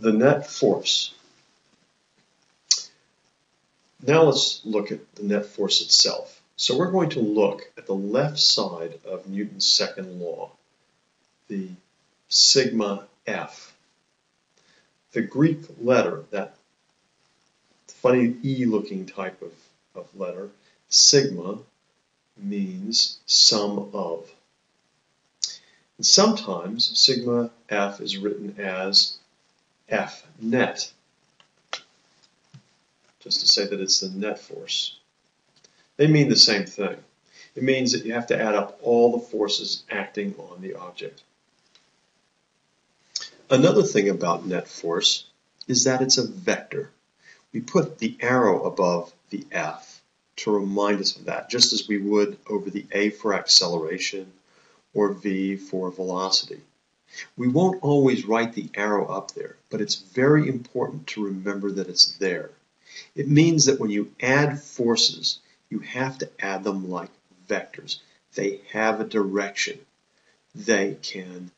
the net force. Now let's look at the net force itself. So we're going to look at the left side of Newton's second law, the sigma F. The Greek letter, that funny E looking type of, of letter, sigma, means sum of. And sometimes sigma F is written as F net, just to say that it's the net force. They mean the same thing. It means that you have to add up all the forces acting on the object. Another thing about net force is that it's a vector. We put the arrow above the F to remind us of that, just as we would over the A for acceleration or V for velocity. We won't always write the arrow up there, but it's very important to remember that it's there. It means that when you add forces, you have to add them like vectors. They have a direction. They can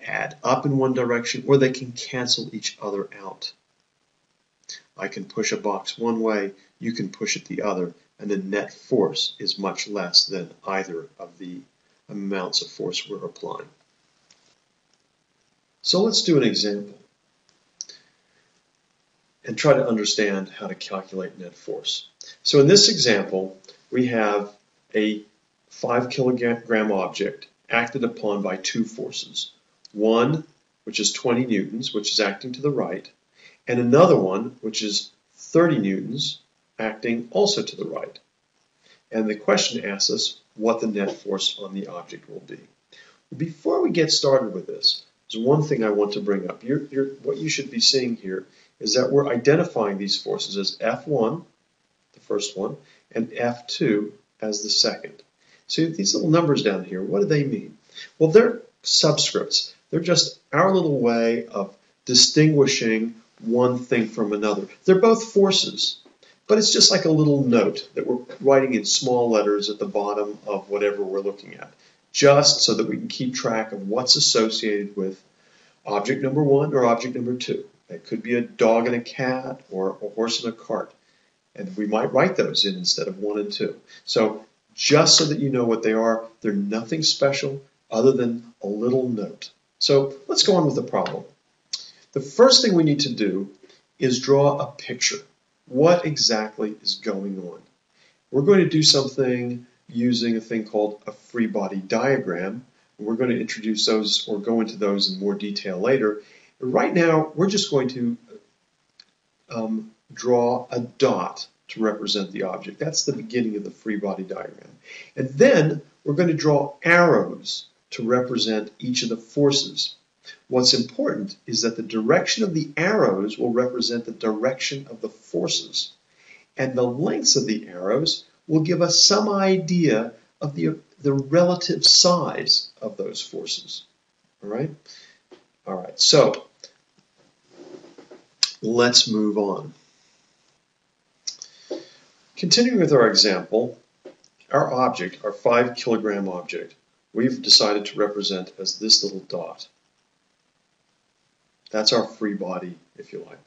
add up in one direction or they can cancel each other out. I can push a box one way, you can push it the other, and the net force is much less than either of the amounts of force we're applying. So let's do an example and try to understand how to calculate net force. So in this example, we have a 5 kilogram object acted upon by two forces. One, which is 20 newtons, which is acting to the right, and another one, which is 30 newtons, acting also to the right. And the question asks us what the net force on the object will be. Before we get started with this, one thing I want to bring up. You're, you're, what you should be seeing here is that we're identifying these forces as F1, the first one, and F2 as the second. So these little numbers down here, what do they mean? Well, they're subscripts. They're just our little way of distinguishing one thing from another. They're both forces, but it's just like a little note that we're writing in small letters at the bottom of whatever we're looking at, just so that we can keep track of what's associated with object number one or object number two. It could be a dog and a cat or a horse and a cart. And we might write those in instead of one and two. So just so that you know what they are, they're nothing special other than a little note. So let's go on with the problem. The first thing we need to do is draw a picture. What exactly is going on? We're going to do something using a thing called a free body diagram. We're going to introduce those or go into those in more detail later. Right now, we're just going to um, draw a dot to represent the object. That's the beginning of the free body diagram. And then we're going to draw arrows to represent each of the forces. What's important is that the direction of the arrows will represent the direction of the forces. And the lengths of the arrows will give us some idea of the, the relative size of those forces. All right? All right, so let's move on. Continuing with our example, our object, our 5 kilogram object, we've decided to represent as this little dot. That's our free body, if you like.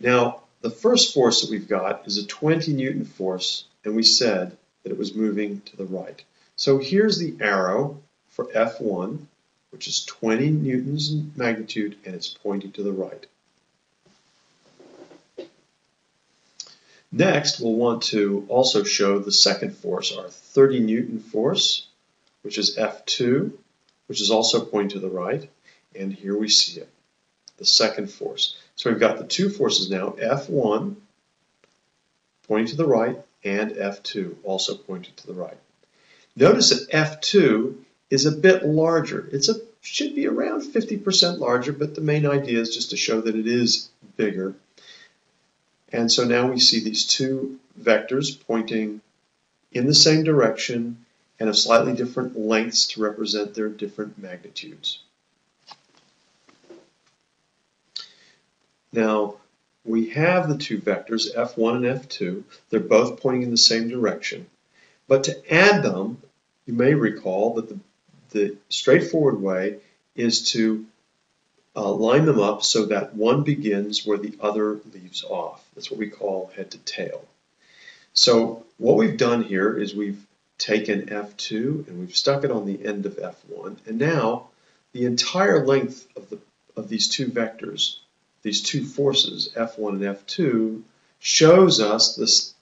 Now, the first force that we've got is a 20 newton force, and we said that it was moving to the right. So here's the arrow for F1, which is 20 newtons in magnitude, and it's pointing to the right. Next, we'll want to also show the second force, our 30 newton force, which is F2, which is also pointing to the right. And here we see it, the second force. So we've got the two forces now, F1 pointing to the right and F2 also pointed to the right. Notice that F2 is a bit larger. It should be around 50% larger, but the main idea is just to show that it is bigger. And so now we see these two vectors pointing in the same direction and of slightly different lengths to represent their different magnitudes. Now, we have the two vectors, f1 and f2. They're both pointing in the same direction. But to add them, you may recall that the, the straightforward way is to uh, line them up so that one begins where the other leaves off. That's what we call head to tail. So what we've done here is we've taken F2 and we've stuck it on the end of F1 and now the entire length of, the, of these two vectors, these two forces, F1 and F2, shows us this,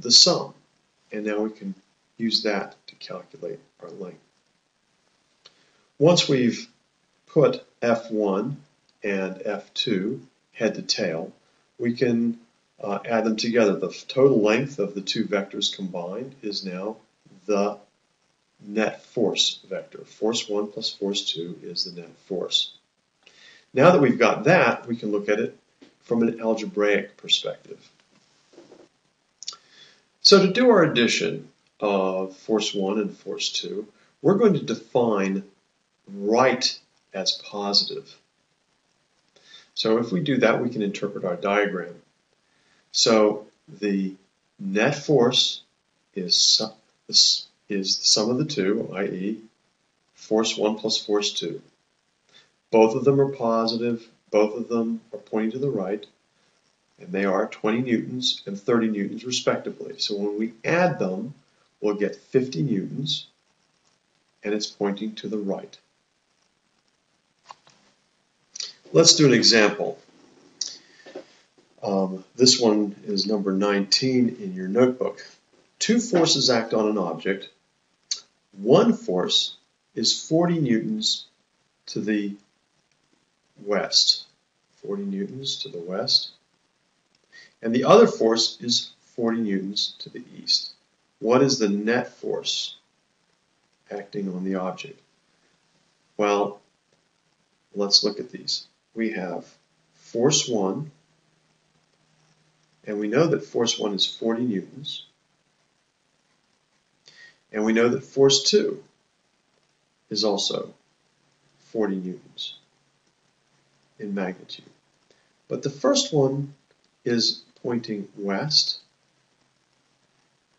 the sum. And now we can use that to calculate our length. Once we've put F1 and F2 head to tail, we can uh, add them together. The total length of the two vectors combined is now the net force vector. Force 1 plus force 2 is the net force. Now that we've got that, we can look at it from an algebraic perspective. So to do our addition of force 1 and force 2, we're going to define right as positive. So if we do that, we can interpret our diagram. So the net force is, is the sum of the two, i.e. force 1 plus force 2. Both of them are positive, both of them are pointing to the right, and they are 20 newtons and 30 newtons respectively. So when we add them, we'll get 50 newtons, and it's pointing to the right. Let's do an example. Um, this one is number 19 in your notebook. Two forces act on an object. One force is 40 newtons to the west. 40 newtons to the west. And the other force is 40 newtons to the east. What is the net force acting on the object? Well, let's look at these we have force 1, and we know that force 1 is 40 newtons, and we know that force 2 is also 40 newtons in magnitude. But the first one is pointing west,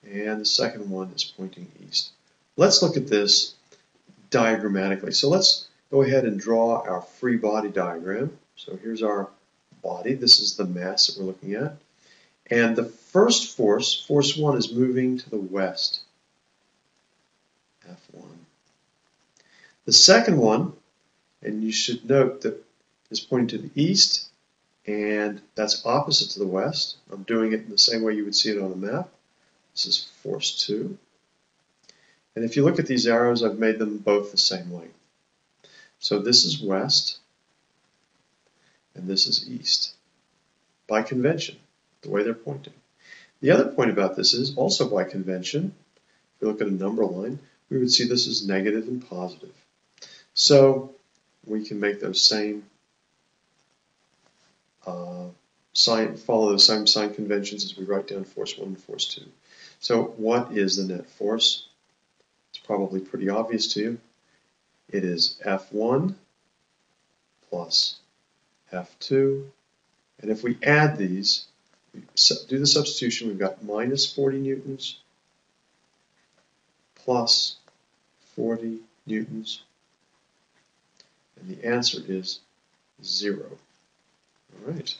and the second one is pointing east. Let's look at this diagrammatically. So let's go ahead and draw our free body diagram. So here's our body. This is the mass that we're looking at. And the first force, force 1, is moving to the west. F1. The second one, and you should note that is pointing to the east, and that's opposite to the west. I'm doing it in the same way you would see it on a map. This is force 2. And if you look at these arrows, I've made them both the same length. So this is west, and this is east, by convention, the way they're pointing. The other point about this is also by convention, if we look at a number line, we would see this as negative and positive. So we can make those same uh, sign, follow those same sign conventions as we write down force 1 and force 2. So what is the net force? It's probably pretty obvious to you. It is F1 plus F2. And if we add these, we do the substitution, we've got minus 40 newtons plus 40 newtons. And the answer is zero. All right.